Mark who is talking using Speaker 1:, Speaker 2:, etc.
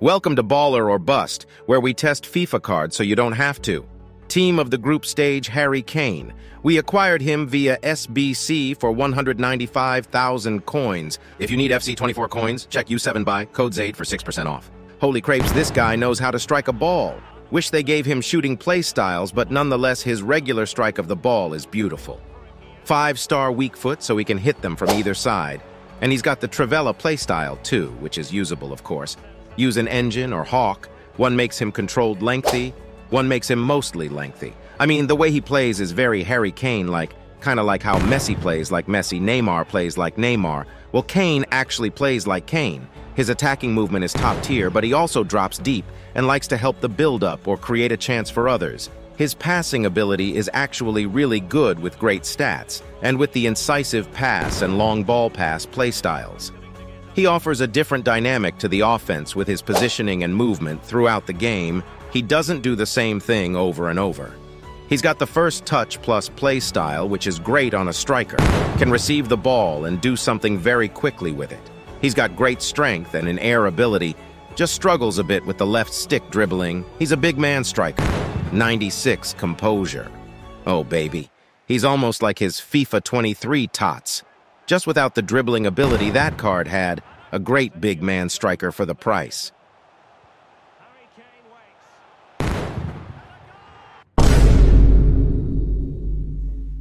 Speaker 1: Welcome to Baller or Bust, where we test FIFA cards so you don't have to. Team of the group stage, Harry Kane. We acquired him via SBC for 195,000 coins. If you need FC24 coins, check U7BUY, code ZADE for 6% off. Holy crepes, this guy knows how to strike a ball. Wish they gave him shooting play styles, but nonetheless his regular strike of the ball is beautiful. Five-star weak foot so he can hit them from either side. And he's got the Trivela playstyle too, which is usable of course. Use an engine or hawk, one makes him controlled lengthy, one makes him mostly lengthy. I mean, the way he plays is very Harry Kane-like, kind of like how Messi plays like Messi, Neymar plays like Neymar. Well, Kane actually plays like Kane. His attacking movement is top tier, but he also drops deep and likes to help the build-up or create a chance for others. His passing ability is actually really good with great stats, and with the incisive pass and long ball pass playstyles. He offers a different dynamic to the offense with his positioning and movement throughout the game. He doesn't do the same thing over and over. He's got the first touch plus play style, which is great on a striker, can receive the ball and do something very quickly with it. He's got great strength and aerial ability, just struggles a bit with the left stick dribbling. He's a big man striker. 96 composure. Oh, baby. He's almost like his FIFA 23 tots. Just without the dribbling ability that card had, a great big man striker for the price.